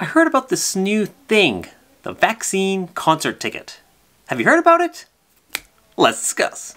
I heard about this new thing, the vaccine concert ticket. Have you heard about it? Let's discuss.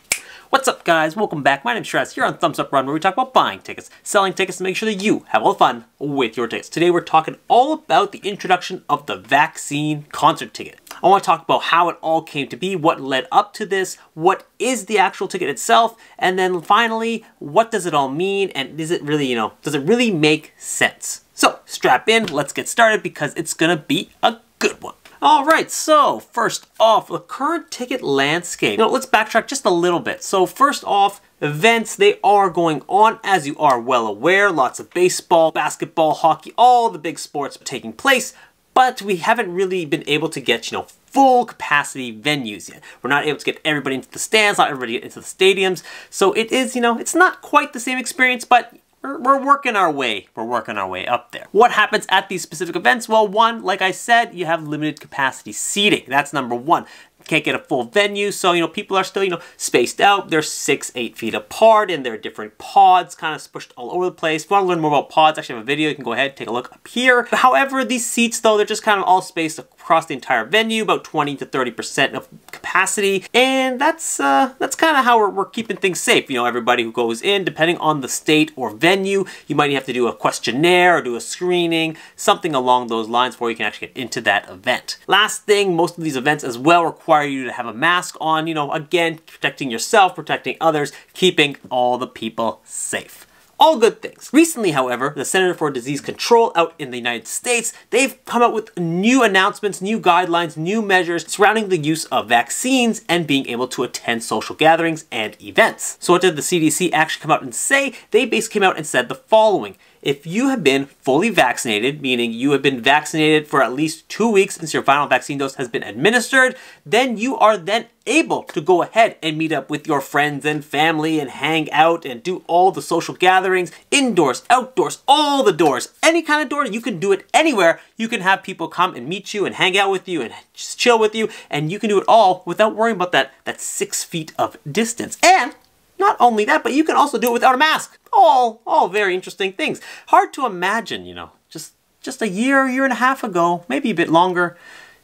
What's up guys, welcome back. My name's Shrez here on Thumbs Up Run where we talk about buying tickets, selling tickets to make sure that you have all the fun with your tickets. Today we're talking all about the introduction of the vaccine concert ticket. I want to talk about how it all came to be, what led up to this, what is the actual ticket itself, and then finally, what does it all mean and is it really, you know, does it really make sense? So strap in, let's get started because it's gonna be a good one. All right, so first off, the current ticket landscape. Now let's backtrack just a little bit. So first off, events, they are going on as you are well aware. Lots of baseball, basketball, hockey, all the big sports taking place, but we haven't really been able to get, you know, full capacity venues yet. We're not able to get everybody into the stands, not everybody into the stadiums. So it is, you know, it's not quite the same experience, but we're, we're working our way, we're working our way up there. What happens at these specific events? Well, one, like I said, you have limited capacity seating. That's number one can't get a full venue, so, you know, people are still, you know, spaced out. They're six, eight feet apart, and they're different pods, kind of pushed all over the place. If you want to learn more about pods, I actually have a video, you can go ahead take a look up here. However, these seats, though, they're just kind of all spaced across the entire venue, about 20 to 30% of capacity, and that's uh, that's kind of how we're, we're keeping things safe. You know, everybody who goes in, depending on the state or venue, you might have to do a questionnaire or do a screening, something along those lines before you can actually get into that event. Last thing, most of these events as well require you to have a mask on, you know, again, protecting yourself, protecting others, keeping all the people safe. All good things. Recently, however, the Center for Disease Control out in the United States, they've come out with new announcements, new guidelines, new measures surrounding the use of vaccines and being able to attend social gatherings and events. So what did the CDC actually come out and say? They basically came out and said the following. If you have been fully vaccinated, meaning you have been vaccinated for at least two weeks since your final vaccine dose has been administered, then you are then able to go ahead and meet up with your friends and family and hang out and do all the social gatherings, indoors, outdoors, all the doors, any kind of door, you can do it anywhere. You can have people come and meet you and hang out with you and just chill with you, and you can do it all without worrying about that, that six feet of distance. And not only that, but you can also do it without a mask. All, all very interesting things. Hard to imagine, you know, just just a year, year and a half ago, maybe a bit longer.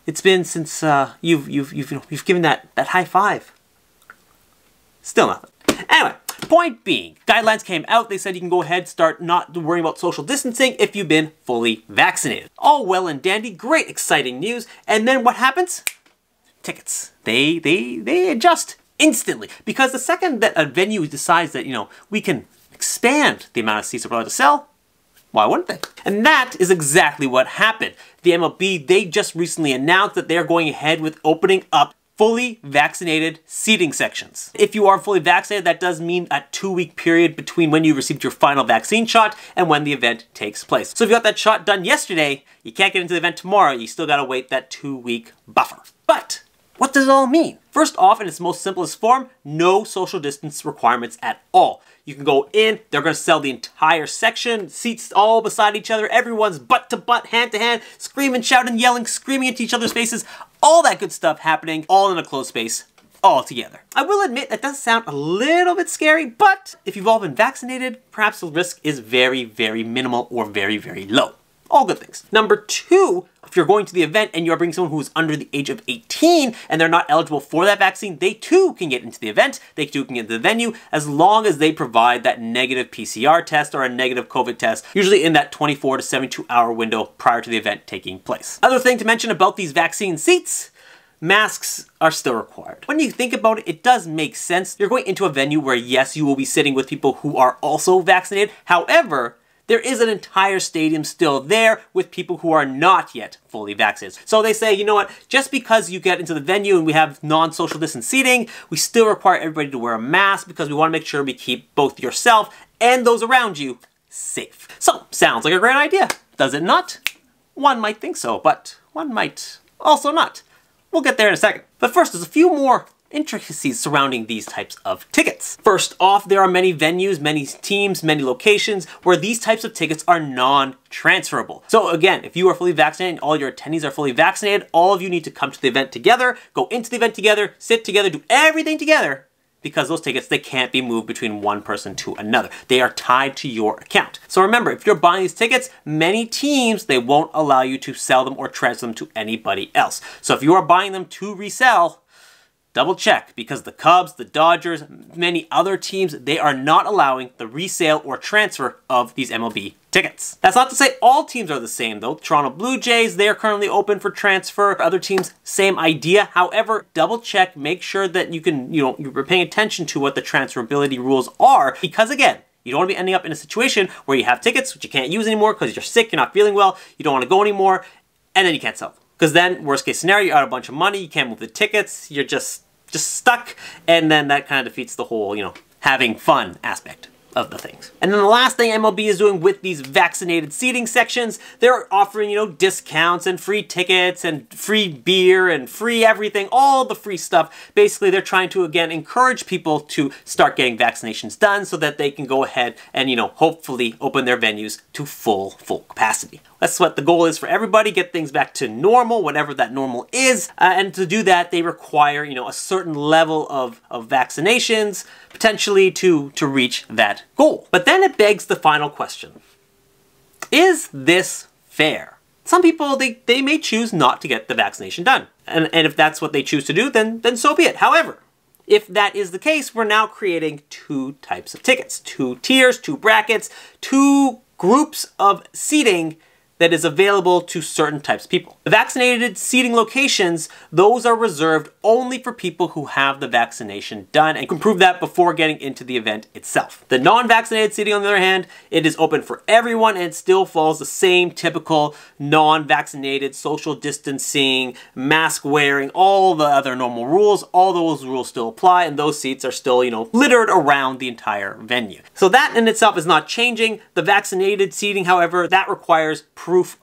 It's been since uh, you've you've you've you've given that that high five. Still nothing. Anyway, point being, guidelines came out. They said you can go ahead start not worrying about social distancing if you've been fully vaccinated. All well and dandy, great, exciting news. And then what happens? Tickets. They they they adjust instantly. Because the second that a venue decides that, you know, we can expand the amount of seats we're allowed to sell, why wouldn't they? And that is exactly what happened. The MLB, they just recently announced that they're going ahead with opening up fully vaccinated seating sections. If you are fully vaccinated, that does mean a two week period between when you received your final vaccine shot and when the event takes place. So if you got that shot done yesterday, you can't get into the event tomorrow, you still gotta wait that two week buffer. But what does it all mean? First off, in its most simplest form, no social distance requirements at all. You can go in, they're gonna sell the entire section, seats all beside each other, everyone's butt to butt, hand to hand, screaming, shouting, yelling, screaming into each other's faces, all that good stuff happening, all in a closed space, all together. I will admit that does sound a little bit scary, but if you've all been vaccinated, perhaps the risk is very, very minimal or very, very low. All good things. Number two, if you're going to the event and you're bringing someone who's under the age of 18 and they're not eligible for that vaccine, they too can get into the event, they too can get into the venue, as long as they provide that negative PCR test or a negative COVID test, usually in that 24 to 72 hour window prior to the event taking place. Other thing to mention about these vaccine seats, masks are still required. When you think about it, it does make sense. You're going into a venue where yes, you will be sitting with people who are also vaccinated. However, there is an entire stadium still there with people who are not yet fully vaccinated. So they say, you know what, just because you get into the venue and we have non-social distance seating, we still require everybody to wear a mask because we want to make sure we keep both yourself and those around you safe. So, sounds like a great idea, does it not? One might think so, but one might also not. We'll get there in a second. But first, there's a few more intricacies surrounding these types of tickets. First off, there are many venues, many teams, many locations where these types of tickets are non-transferable. So again, if you are fully vaccinated and all your attendees are fully vaccinated, all of you need to come to the event together, go into the event together, sit together, do everything together because those tickets, they can't be moved between one person to another. They are tied to your account. So remember, if you're buying these tickets, many teams, they won't allow you to sell them or transfer them to anybody else. So if you are buying them to resell, double check because the Cubs, the Dodgers, many other teams, they are not allowing the resale or transfer of these MLB tickets. That's not to say all teams are the same though. Toronto Blue Jays, they are currently open for transfer. Other teams, same idea. However, double check, make sure that you can, you know, you're paying attention to what the transferability rules are because again, you don't want to be ending up in a situation where you have tickets which you can't use anymore because you're sick, you're not feeling well, you don't want to go anymore, and then you can't sell them. Because then, worst case scenario, you're out a bunch of money, you can't move the tickets, you're just just stuck, and then that kind of defeats the whole, you know, having fun aspect of the things. And then the last thing MLB is doing with these vaccinated seating sections, they're offering, you know, discounts and free tickets and free beer and free everything, all the free stuff. Basically, they're trying to, again, encourage people to start getting vaccinations done so that they can go ahead and, you know, hopefully open their venues to full, full capacity. That's what the goal is for everybody, get things back to normal, whatever that normal is. Uh, and to do that, they require, you know, a certain level of, of vaccinations, potentially to, to reach that goal. But then it begs the final question. Is this fair? Some people, they, they may choose not to get the vaccination done. And, and if that's what they choose to do, then, then so be it. However, if that is the case, we're now creating two types of tickets, two tiers, two brackets, two groups of seating that is available to certain types of people. The vaccinated seating locations, those are reserved only for people who have the vaccination done and can prove that before getting into the event itself. The non-vaccinated seating, on the other hand, it is open for everyone and still follows the same typical non-vaccinated social distancing, mask wearing, all the other normal rules. All those rules still apply and those seats are still, you know, littered around the entire venue. So that in itself is not changing. The vaccinated seating, however, that requires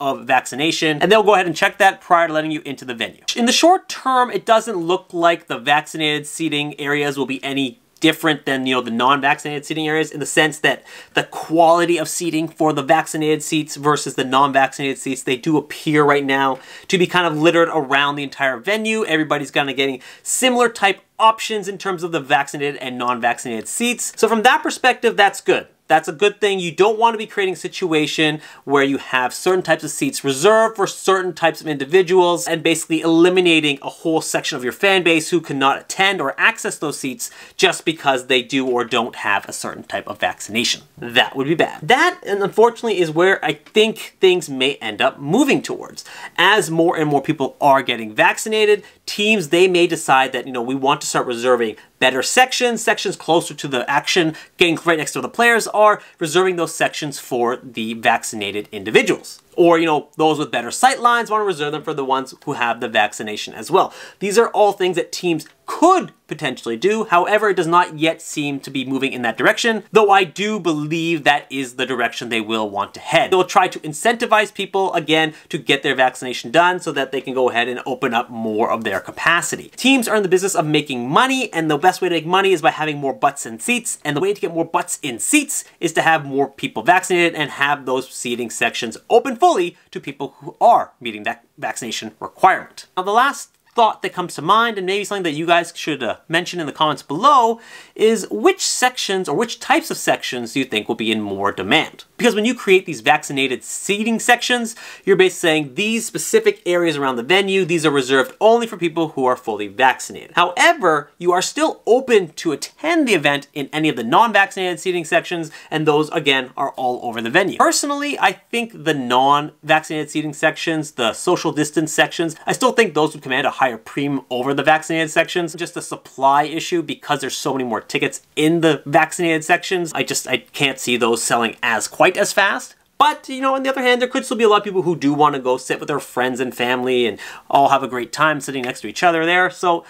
of vaccination, and they'll go ahead and check that prior to letting you into the venue. In the short term, it doesn't look like the vaccinated seating areas will be any different than you know the non-vaccinated seating areas in the sense that the quality of seating for the vaccinated seats versus the non-vaccinated seats they do appear right now to be kind of littered around the entire venue. Everybody's kind of getting similar type options in terms of the vaccinated and non-vaccinated seats. So from that perspective that's good that's a good thing. You don't want to be creating a situation where you have certain types of seats reserved for certain types of individuals and basically eliminating a whole section of your fan base who cannot attend or access those seats just because they do or don't have a certain type of vaccination. That would be bad. That, unfortunately, is where I think things may end up moving towards. As more and more people are getting vaccinated, teams, they may decide that, you know, we want to start reserving better sections, sections closer to the action, getting right next to the players are, reserving those sections for the vaccinated individuals. Or, you know, those with better sight lines want to reserve them for the ones who have the vaccination as well. These are all things that teams could potentially do. However, it does not yet seem to be moving in that direction, though I do believe that is the direction they will want to head. They'll try to incentivize people, again, to get their vaccination done so that they can go ahead and open up more of their capacity. Teams are in the business of making money, and the best way to make money is by having more butts in seats, and the way to get more butts in seats is to have more people vaccinated and have those seating sections open fully to people who are meeting that vaccination requirement. Now, the last thought that comes to mind, and maybe something that you guys should uh, mention in the comments below, is which sections or which types of sections do you think will be in more demand? Because when you create these vaccinated seating sections, you're basically saying these specific areas around the venue, these are reserved only for people who are fully vaccinated. However, you are still open to attend the event in any of the non-vaccinated seating sections, and those, again, are all over the venue. Personally, I think the non-vaccinated seating sections, the social distance sections, I still think those would command a higher premium over the vaccinated sections. Just a supply issue because there's so many more tickets in the vaccinated sections. I just, I can't see those selling as quite as fast. But, you know, on the other hand, there could still be a lot of people who do want to go sit with their friends and family and all have a great time sitting next to each other there. So,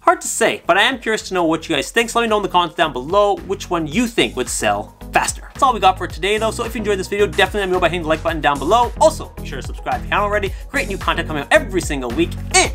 hard to say. But I am curious to know what you guys think. So let me know in the comments down below which one you think would sell faster. That's all we got for today though, so if you enjoyed this video, definitely let me know by hitting the like button down below. Also, be sure to subscribe if you haven't already. Great new content coming out every single week. And